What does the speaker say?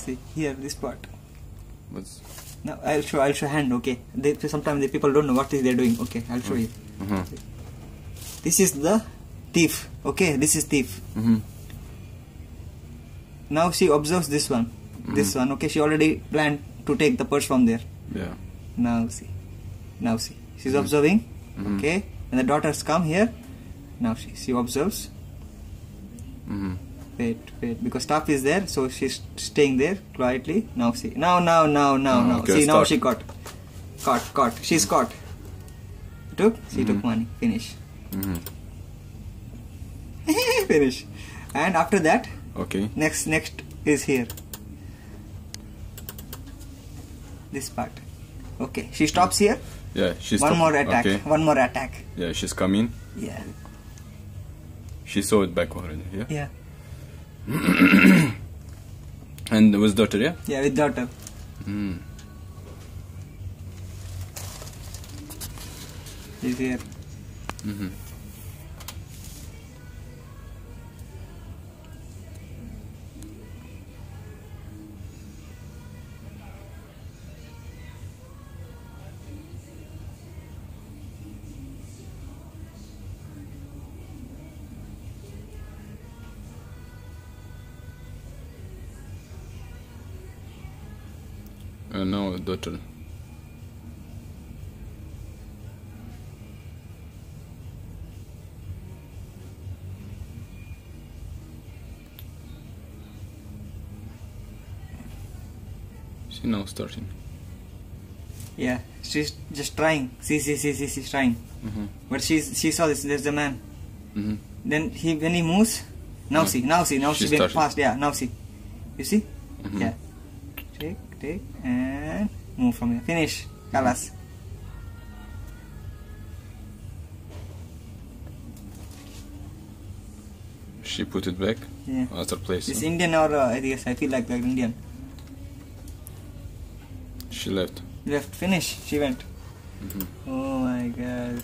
See here, this part. What's Now I'll show. I'll show hand. Okay. They, sometimes the people don't know what is they're doing. Okay, I'll show you. Mhm. This is the thief. Okay, this is thief. Mhm. Now she observes this one. This one. Okay, she already planned to take the purse from there. Yeah. Now see. Now see. She's observing. Mhm. Okay. And the daughters come here. Now she she observes. Wait, wait. Because staff is there, so she's staying there quietly. Now see. Now, now, now, now, Oh, now. okay, see, it's now she caught. Caught, caught. She's caught. Took. She took Mhm. money. Finish. Mhm. Finish. And after that, Okay. next next is here. This part. Okay. She stops here. Yeah. She's One more attack. Okay. One more attack. Yeah. She's coming. Yeah. She saw it back already. Yeah. Yeah. And with daughter. Yeah. Yeah. With daughter. Mm. She's here. Mhm. And now daughter. She now starting. Yeah. She's just trying. See, see, see, see, she's trying. Mhm. But she's she saw this. There's a man. Mhm. Then he when he moves, now Yeah. see, now see, now She she went fast. Yeah, now see. You see? Mhm. Yeah. Take, take, and move from here. Finish. Kalas. She put it back. Yeah. Other place. This huh? Indian or uh, I guess I feel like that Indian. She left. Left. Finish. She went. Mhm. Oh my god.